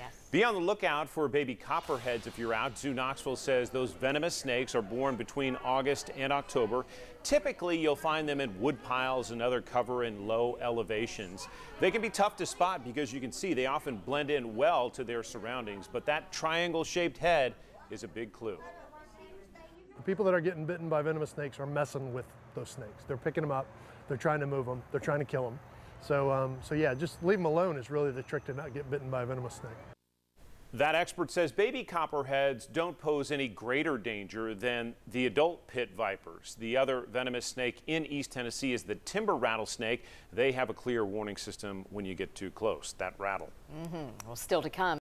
Yes. Be on the lookout for baby copperheads if you're out. Zoo Knoxville says those venomous snakes are born between August and October. Typically, you'll find them in wood piles and other cover in low elevations. They can be tough to spot because you can see they often blend in well to their surroundings, but that triangle shaped head is a big clue. The people that are getting bitten by venomous snakes are messing with those snakes. They're picking them up, they're trying to move them, they're trying to kill them. So, um, so yeah, just leave them alone is really the trick to not get bitten by a venomous snake. That expert says baby copperheads don't pose any greater danger than the adult pit vipers. The other venomous snake in East Tennessee is the timber rattlesnake. They have a clear warning system when you get too close. That rattle. Mm -hmm. Well, still to come.